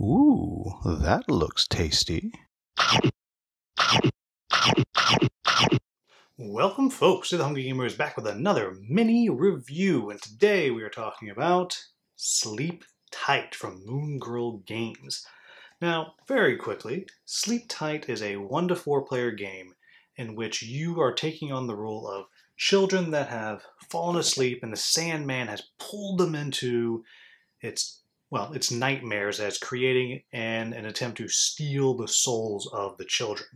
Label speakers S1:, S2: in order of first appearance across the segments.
S1: Ooh, that looks tasty. Welcome, folks, to the Hungry Gamers back with another mini review, and today we are talking about Sleep Tight from Moongrel Games. Now, very quickly, Sleep Tight is a one to four player game in which you are taking on the role of children that have fallen asleep and the Sandman has pulled them into its well, its nightmares as creating and an attempt to steal the souls of the children.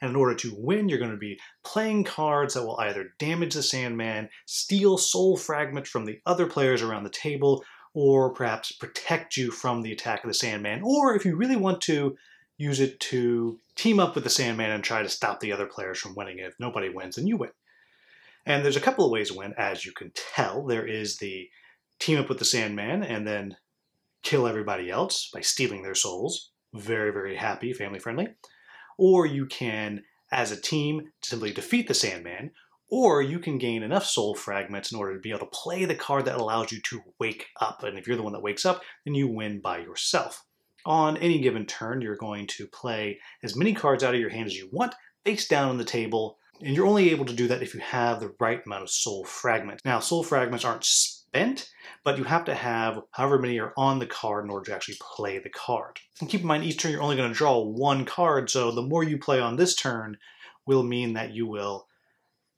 S1: And in order to win, you're going to be playing cards that will either damage the Sandman, steal soul fragments from the other players around the table, or perhaps protect you from the attack of the Sandman. Or if you really want to, use it to team up with the Sandman and try to stop the other players from winning. If nobody wins, then you win. And there's a couple of ways to win, as you can tell. There is the team up with the Sandman and then kill everybody else by stealing their souls. Very, very happy, family friendly. Or you can, as a team, simply defeat the Sandman. Or you can gain enough soul fragments in order to be able to play the card that allows you to wake up. And if you're the one that wakes up, then you win by yourself. On any given turn, you're going to play as many cards out of your hand as you want, face down on the table, and you're only able to do that if you have the right amount of soul fragments. Now, soul fragments aren't spent, but you have to have however many are on the card in order to actually play the card. And keep in mind, each turn you're only going to draw one card, so the more you play on this turn will mean that you will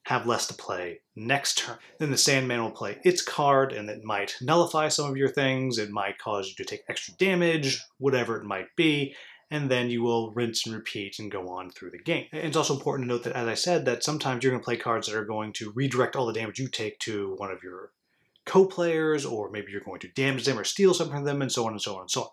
S1: have less to play next turn. Then the Sandman will play its card, and it might nullify some of your things, it might cause you to take extra damage, whatever it might be, and then you will rinse and repeat and go on through the game. It's also important to note that, as I said, that sometimes you're going to play cards that are going to redirect all the damage you take to one of your co-players, or maybe you're going to damage them or steal something from them, and so on and so on and so on.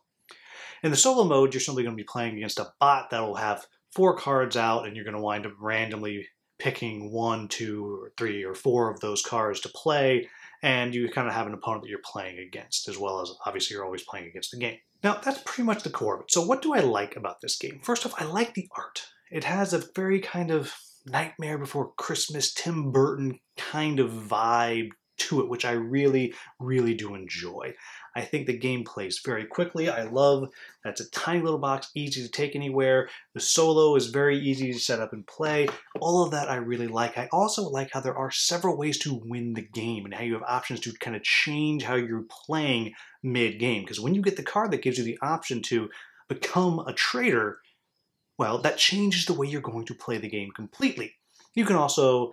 S1: In the solo mode, you're simply going to be playing against a bot that will have four cards out, and you're going to wind up randomly picking one, two, or three, or four of those cards to play, and you kind of have an opponent that you're playing against, as well as obviously you're always playing against the game. Now, that's pretty much the core of it. So, what do I like about this game? First off, I like the art. It has a very kind of Nightmare Before Christmas, Tim Burton kind of vibe to it, which I really, really do enjoy. I think the game plays very quickly. I love that's a tiny little box, easy to take anywhere. The solo is very easy to set up and play. All of that I really like. I also like how there are several ways to win the game and how you have options to kind of change how you're playing mid-game. Because when you get the card that gives you the option to become a traitor, well, that changes the way you're going to play the game completely. You can also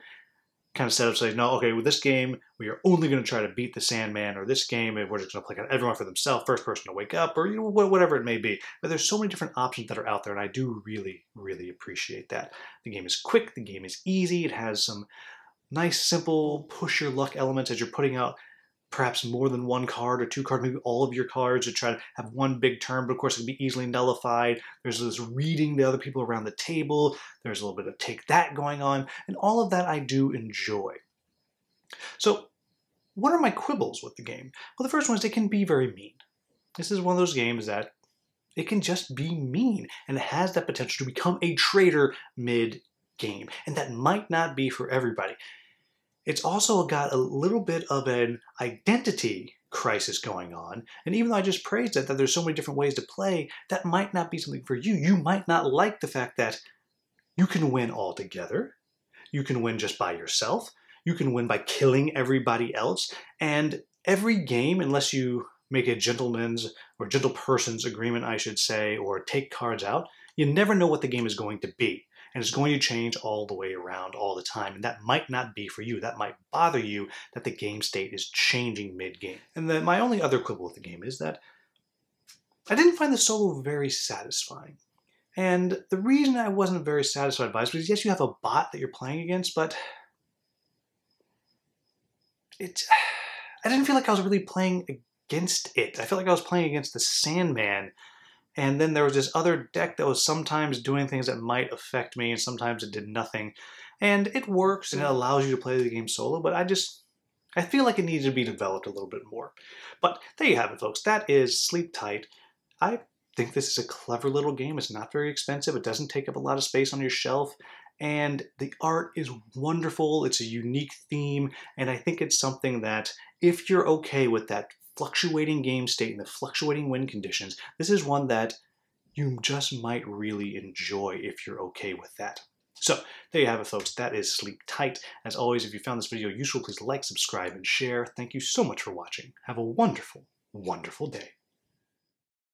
S1: kind of set up say, no, okay, with this game, we are only going to try to beat the Sandman, or this game, we're just going to play everyone for themselves, first person to wake up, or you know, whatever it may be. But there's so many different options that are out there, and I do really, really appreciate that. The game is quick, the game is easy, it has some nice, simple push your luck elements as you're putting out perhaps more than one card or two cards, maybe all of your cards to try to have one big turn, but of course it can be easily nullified. There's this reading the other people around the table. There's a little bit of take that going on, and all of that I do enjoy. So, what are my quibbles with the game? Well, the first one is it can be very mean. This is one of those games that it can just be mean, and it has that potential to become a traitor mid game, and that might not be for everybody. It's also got a little bit of an identity crisis going on. And even though I just praised it, that there's so many different ways to play, that might not be something for you. You might not like the fact that you can win all together. You can win just by yourself. You can win by killing everybody else. And every game, unless you make a gentleman's or gentle person's agreement, I should say, or take cards out, you never know what the game is going to be and it's going to change all the way around all the time. And that might not be for you. That might bother you that the game state is changing mid-game. And then my only other quibble with the game is that I didn't find the solo very satisfying. And the reason I wasn't very satisfied by it was yes, you have a bot that you're playing against, but it I didn't feel like I was really playing against it. I felt like I was playing against the Sandman and then there was this other deck that was sometimes doing things that might affect me, and sometimes it did nothing. And it works and it allows you to play the game solo, but I just, I feel like it needs to be developed a little bit more. But there you have it, folks. That is Sleep Tight. I think this is a clever little game. It's not very expensive. It doesn't take up a lot of space on your shelf. And the art is wonderful. It's a unique theme. And I think it's something that if you're okay with that fluctuating game state and the fluctuating wind conditions, this is one that you just might really enjoy if you're okay with that. So there you have it, folks. That is Sleep Tight. As always, if you found this video useful, please like, subscribe, and share. Thank you so much for watching. Have a wonderful, wonderful day.